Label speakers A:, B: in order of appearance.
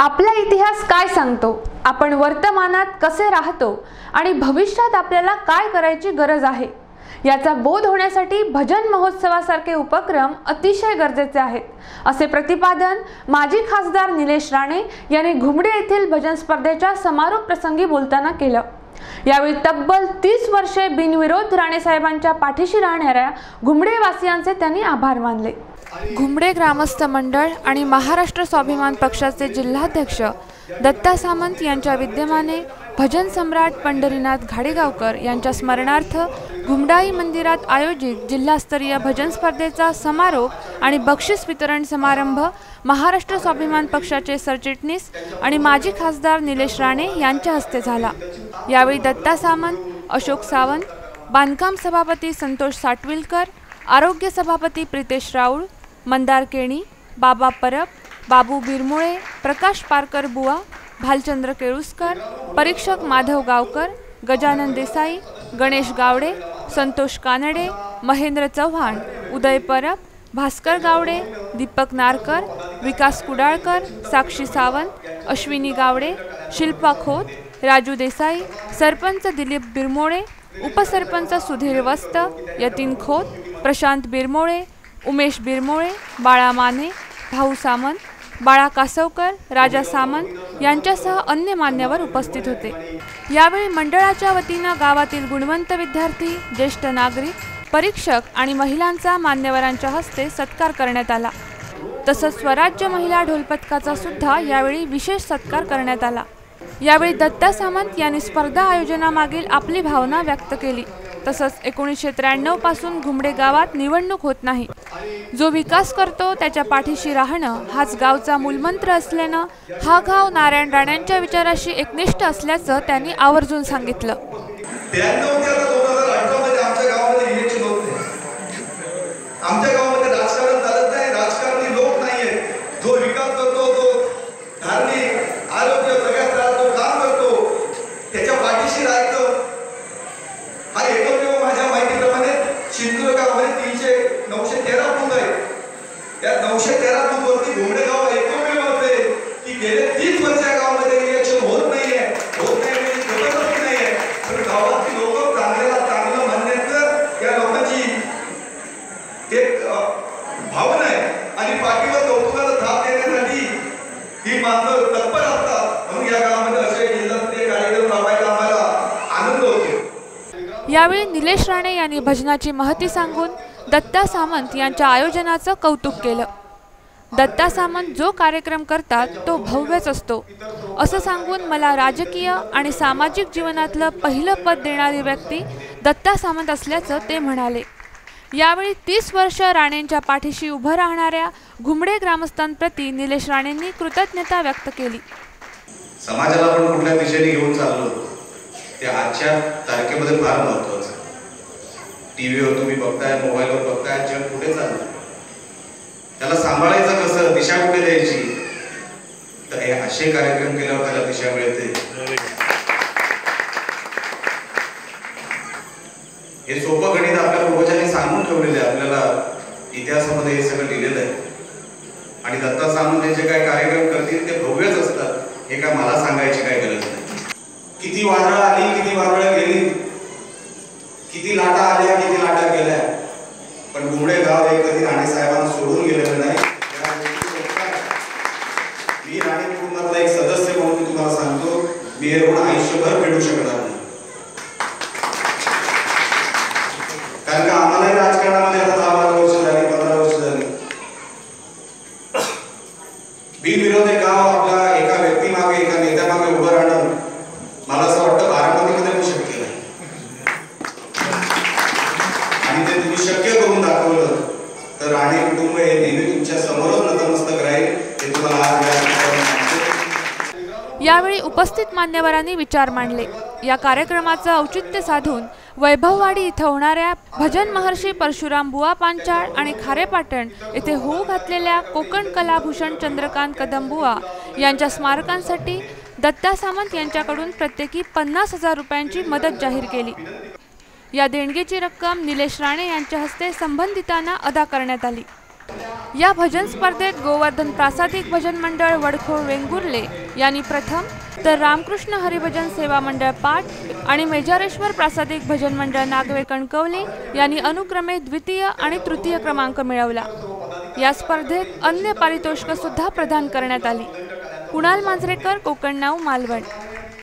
A: आपला इतिहास काय सांगतो? आपण वर्तमानात कसे राहतो? आणि भविष्यात आपल्याला काय करायची गरज आहे? याचा बोध होण्यासाठी भजन महोत्सवासारखे उपक्रम अतिशय गरजेचे आहेत. असे प्रतिपादन माजी खासदार निलेश राणे यांनी घुमडे येथील भजन स्पर्धेच्या समारोप प्रसंगी बोलताना केलं. यावेळी तब्बल तीस वर्षे बिनविरोध राणेसाहेबांच्या पाठीशी राहणाऱ्या घुमडेवासियांचे त्यांनी आभार मानले. घुमडे ग्रामस्थ मंडळ आणि महाराष्ट्र स्वाभिमान पक्षाचे जिल्हाध्यक्ष दत्ता सामंत यांच्या विद्यमाने भजन सम्राट पंढरीनाथ घाडेगावकर यांच्या स्मरणार्थ घुमडाई मंदिरात आयोजित जिल्हास्तरीय भजन स्पर्धेचा समारोप आणि बक्षीस वितरण समारंभ महाराष्ट्र स्वाभिमान पक्षाचे सरचिटणीस आणि माजी खासदार निलेश राणे यांच्या हस्ते झाला. यावेळी दत्ता सामंत अशोक सावंत बांधकाम सभापती संतोष साटविलकर आरोग्य सभापती प्रितेश राऊळ मंदार केणी बाबा परब बाबू बिरमुळे प्रकाश पारकर बुवा भालचंद्र केळुसकर परीक्षक माधव गावकर गजानन देसाई गणेश गावडे संतोष कानडे महेंद्र चव्हाण उदय परब भास्कर गावडे दीपक नारकर विकास कुडाळकर साक्षी सावंत अश्विनी गावडे शिल्पा खोत राजू देसाई सरपंच दिलीप बिरमोळे उपसरपंच सुधीर वस्त यतीन खोत प्रशांत बिरमोळे उमेश बिरमोळे बाळा माने भाऊ सामंत बाळा कासवकर राजा सामंत यांच्यासह अन्य मान्यवर उपस्थित होते. यावेळी मंडळाच्या वतीनं गावातील गुणवंत विद्यार्थी ज्येष्ठ नागरिक परीक्षक आणि महिलांचा मान्यवरांच्या हस्ते सत्कार करण्यात आला. तसंच स्वराज्य महिला ढोलपथकाचा सुद्धा यावेळी विशेष सत्कार करण्यात आला. यावेळी दत्ता सामंत यांनी स्पर्धा आयोजनामागील आपली भावना व्यक्त केली. तसंच एकोणीसशे त्र्याण्णवपासून घुमडे गावात निवडणूक होत नाही. जो विकास करतो त्याच्या पाठीशी राहणं हाच गावचा मूलमंत्र असल्यानं हा गाव नारायण राणेंच्या विचाराशी एकनिष्ठ असल्याचं त्यांनी आवर्जून सांगितलं.
B: आमच्या गावामध्ये राजकारण चालत नाही राजकारणी लोक नाहीये. जो विकास करतो तो धार्मिक आरोग्य सगळ्यात त्रास काम करतो त्याच्या पाठीशी राहायचं. नऊशे तेरा बूथ वरती घुमडे गाव एकमेव होते की गेले तीस वर्ष या गावामध्ये इलेक्शन होत नाहीये. होत नाही म्हणजे नाहीये. तर गावातली लोक चांगल्याला चांगलं म्हणण्याचं या लोकांची एक भावना आहे. आणि पाठीवर कौतुकाला थाप देण्यासाठी ही माणसं तत्पर असतात. म्हणून या गावामध्ये असे जिल्हास्तरीय कार्यक्रम राबवायला आम्हाला आनंद होतो.
A: यावेळी निलेश राणे यांनी भजनाची महती सांगून दत्ता सामंत यांच्या आयोजनाचं कौतुक केलं. दत्ता सामंत जो कार्यक्रम करतात तो भव्यच असतो. असं सांगून मला राजकीय आणि सामाजिक जीवनातलं पहिलं पद देणारी व्यक्ती दत्ता सामंत असल्याचं ते म्हणाले. यावेळी तीस वर्ष राणेंच्या पाठीशी उभं राहणाऱ्या घुमडे ग्रामस्थांप्रती निलेश राणेंनी कृतज्ञता व्यक्त केली.
C: समाजाला आपण कुठल्या दिशेने घेऊन चाललो ते आजच्या तारखेमध्ये फार महत्वाचं टी व्हीवर तुम्ही बघताय मोबाईलवर बघताय जग कुठे चाललं त्याला सांभाळायचं कसं? दिशा कुठे द्यायची? तर हे असे कार्यक्रम केल्यावर त्याला दिशा मिळते. हे सोपं गणित आपल्या पूर्वजांनी सांगून ठेवलेलं आहे. आपल्याला इतिहासामध्ये हे सगळं लिहिलेलं आहे. आणि दत्ता सामंत हे जे काय कार्यक्रम करतील ते भव्यच असतात. हे काय मला सांगायची काय गरज नाही. किती वादळं आली किती वादळं गेली. किती लाटा आल्या किती पण गाव हे कधी राणे साहेबांना सोडून गेलेलं नाही. मी राणे कुटुंबातला एक सदस्य म्हणून मी तुम्हाला सांगतो. मी हे ऋण आयुष्यभर फेडू शकणार नाही कारण का आम्हालाही राजकारणामध्ये आता दहा बारा वर्ष झाली पंधरा वर्ष झाली बिनविरोध हे गाव आपल्या एका व्यक्तीमागे एका नेत्यामागे उभं राहणं मला असं वाटतं बारामतीमध्ये पण शक्य नाही आणि ते तुम्ही शक्य करून दाखवलं तर राणे कुटुंब हे नेहमी तुमच्या समोरच नतमस्तक राहील हे तुम्हाला आज या ठिकाणी सांगतो.
A: यावेळी उपस्थित मान्यवरांनी विचार मांडले. या कार्यक्रमाचं औचित्य साधून वैभववाडी इथं होणाऱ्या भजन महर्षी परशुराम बुवा पांचाळ आणि खारेपाटण येथे होऊ घातलेल्या कोकण कलाभूषण चंद्रकांत कदमबुवा यांच्या स्मारकांसाठी दत्ता सामंत यांच्याकडून प्रत्येकी पन्नास हजार रुपयांची मदत जाहीर केली. या देणगीची रक्कम निलेश राणे यांच्या हस्ते संबंधितांना अदा करण्यात आली. या भजन स्पर्धेत गोवर्धन प्रासादिक भजन मंडळ वडखोळ वेंगुर्ले यांनी प्रथम तर रामकृष्ण हरिभजन सेवा मंडळ पाठ आणि मेजारेश्वर प्रासादिक भजन मंडळ नागवे कणकवले यांनी अनुक्रमे द्वितीय आणि तृतीय क्रमांक मिळवला. या स्पर्धेत अन्य पारितोषिकं सुद्धा प्रदान करण्यात आली. कुणाल मांजरेकर कोकण नाव मालवण.